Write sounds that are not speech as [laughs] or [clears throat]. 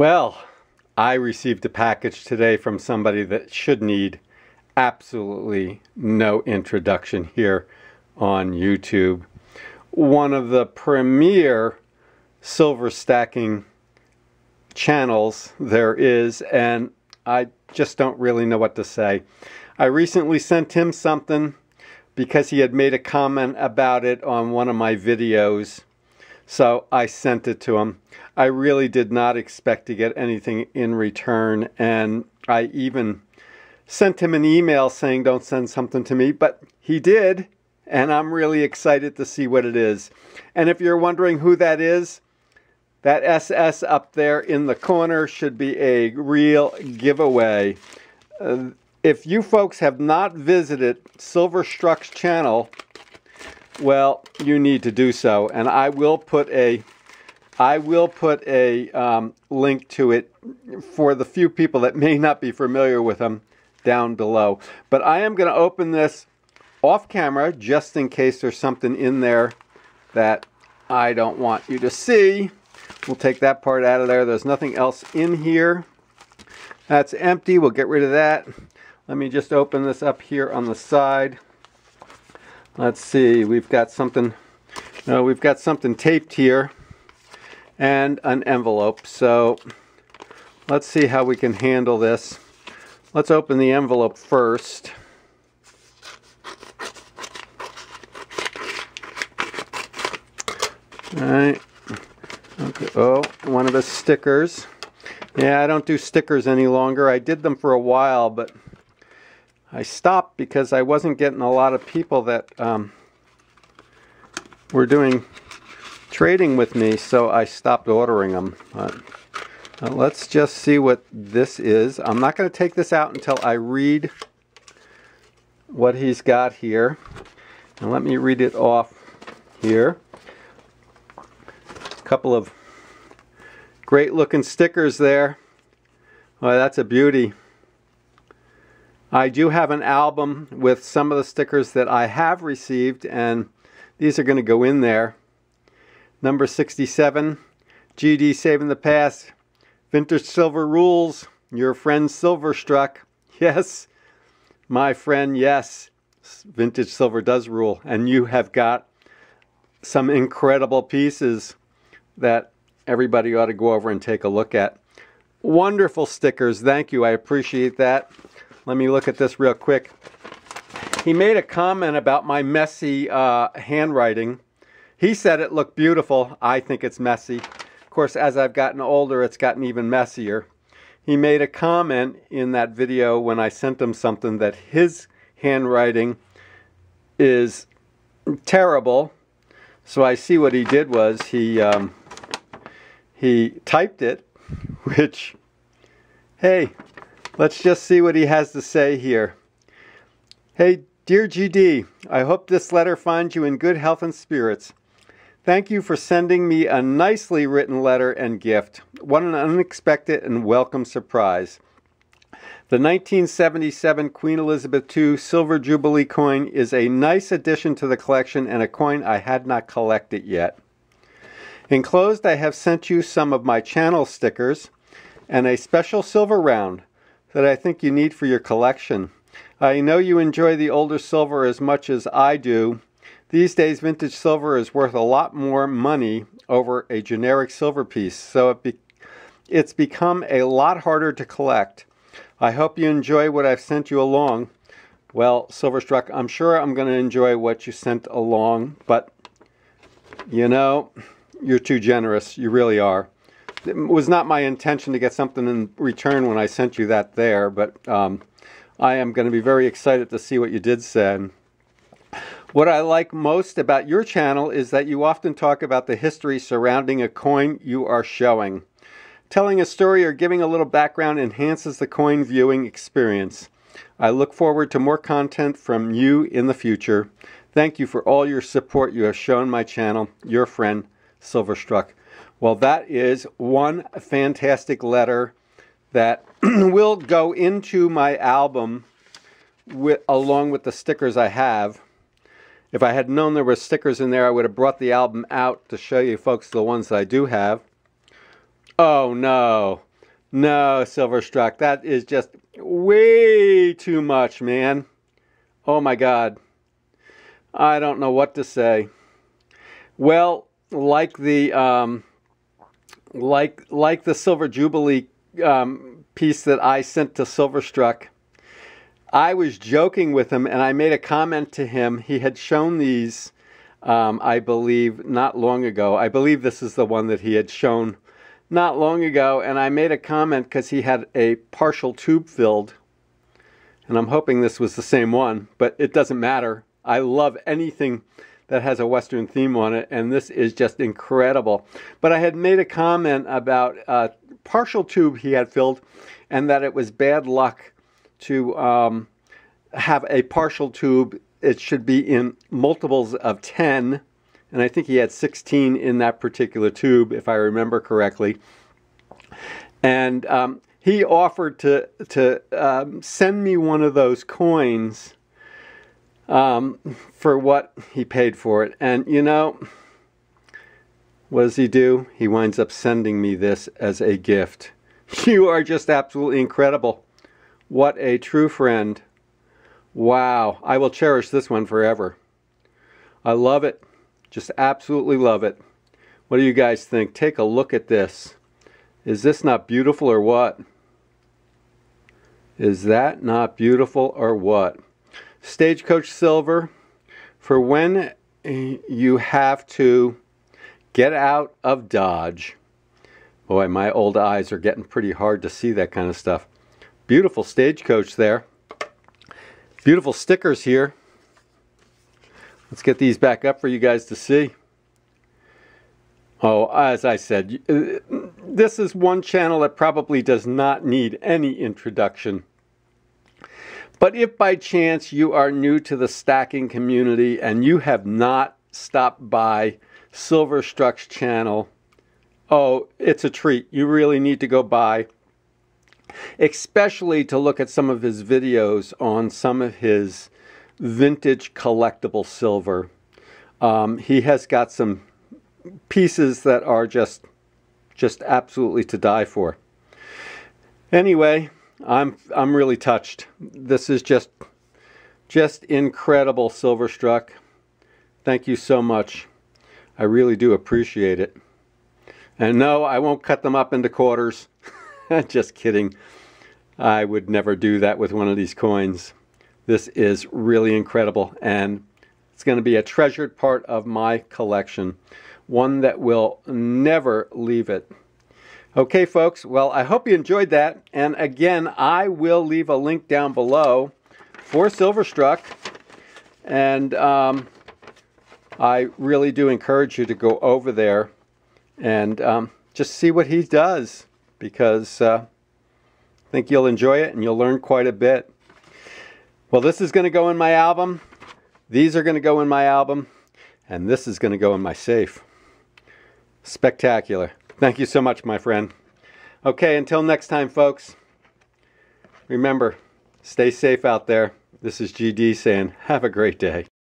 Well, I received a package today from somebody that should need absolutely no introduction here on YouTube. One of the premier silver stacking channels there is, and I just don't really know what to say. I recently sent him something because he had made a comment about it on one of my videos so I sent it to him. I really did not expect to get anything in return. And I even sent him an email saying, don't send something to me. But he did. And I'm really excited to see what it is. And if you're wondering who that is, that SS up there in the corner should be a real giveaway. Uh, if you folks have not visited Silver Silverstruck's channel, well, you need to do so, and I will put a I will put a um, link to it for the few people that may not be familiar with them down below. But I am going to open this off camera just in case there's something in there that I don't want you to see. We'll take that part out of there. There's nothing else in here. That's empty. We'll get rid of that. Let me just open this up here on the side. Let's see, we've got something, no, we've got something taped here and an envelope. So let's see how we can handle this. Let's open the envelope first. All right. Okay. Oh, one of the stickers. Yeah, I don't do stickers any longer. I did them for a while, but I stopped because I wasn't getting a lot of people that um, were doing trading with me, so I stopped ordering them. But, uh, let's just see what this is. I'm not going to take this out until I read what he's got here. And let me read it off here. A couple of great looking stickers there. Well, that's a beauty. I do have an album with some of the stickers that I have received and these are going to go in there. Number 67, GD Saving the Past, Vintage Silver Rules, your friend Silverstruck. [laughs] Yes, my friend, yes, Vintage Silver does rule. And you have got some incredible pieces that everybody ought to go over and take a look at. Wonderful stickers. Thank you. I appreciate that. Let me look at this real quick. He made a comment about my messy uh, handwriting. He said it looked beautiful. I think it's messy. Of course, as I've gotten older, it's gotten even messier. He made a comment in that video when I sent him something that his handwriting is terrible. So I see what he did was he um, he typed it, [laughs] which, hey, Let's just see what he has to say here. Hey, dear GD, I hope this letter finds you in good health and spirits. Thank you for sending me a nicely written letter and gift. What an unexpected and welcome surprise. The 1977 Queen Elizabeth II Silver Jubilee coin is a nice addition to the collection and a coin I had not collected yet. Enclosed, I have sent you some of my channel stickers and a special silver round that I think you need for your collection. I know you enjoy the older silver as much as I do. These days, vintage silver is worth a lot more money over a generic silver piece, so it be it's become a lot harder to collect. I hope you enjoy what I've sent you along. Well, Silverstruck, I'm sure I'm going to enjoy what you sent along, but you know, you're too generous. You really are it was not my intention to get something in return when I sent you that there, but um, I am going to be very excited to see what you did send. What I like most about your channel is that you often talk about the history surrounding a coin you are showing. Telling a story or giving a little background enhances the coin viewing experience. I look forward to more content from you in the future. Thank you for all your support you have shown my channel. Your friend, Silverstruck. Well, that is one fantastic letter that [clears throat] will go into my album with, along with the stickers I have. If I had known there were stickers in there, I would have brought the album out to show you folks the ones that I do have. Oh no, No, Silverstruck, that is just way too much, man. Oh my God. I don't know what to say. Well, like the um, like like the Silver Jubilee um, piece that I sent to Silverstruck, I was joking with him and I made a comment to him. He had shown these, um, I believe, not long ago. I believe this is the one that he had shown not long ago, and I made a comment because he had a partial tube filled, and I'm hoping this was the same one, but it doesn't matter. I love anything that has a Western theme on it, and this is just incredible. But I had made a comment about a partial tube he had filled, and that it was bad luck to um, have a partial tube. It should be in multiples of 10 and I think he had 16 in that particular tube, if I remember correctly. And um, he offered to to um, send me one of those coins um, for what he paid for it. And you know, what does he do? He winds up sending me this as a gift. [laughs] You are just absolutely incredible. What a true friend. Wow. I will cherish this one forever. I love it. Just absolutely love it. What do you guys think? Take a look at this. Is this not beautiful or what? Is that not beautiful or what? Stagecoach Silver, for when you have to get out of Dodge. Boy, my old eyes are getting pretty hard to see that kind of stuff. Beautiful stagecoach there. Beautiful stickers here. Let's get these back up for you guys to see. Oh, as I said, uh, this is one channel that probably does not need any introduction. But if by chance you are new to the stacking community and you have not stopped by Silverstruck's channel, oh, it's a treat. You really need to go by, especially to look at some of his videos on some of his vintage collectible silver. Um, he has got some pieces that are just just absolutely to die for. Anyway, I'm I'm really touched. This is just just incredible Silverstruck. Thank you so much. I really do appreciate it. And no, I won't cut them up into quarters. [laughs] just kidding. I would never do that with one of these coins. This is really incredible and it's going to be a treasured part of my collection, one that will never leave it. Okay, folks, well, I hope you enjoyed that. And again, I will leave a link down below for Silverstruck. And um, I really do encourage you to go over there and um, just see what he does because uh, I think you'll enjoy it and you'll learn quite a bit. Well, this is going to go in my album. These are going to go in my album. And this is going to go in my safe. Spectacular. Thank you so much, my friend. Okay, until next time, folks. Remember, stay safe out there. This is GD saying, have a great day.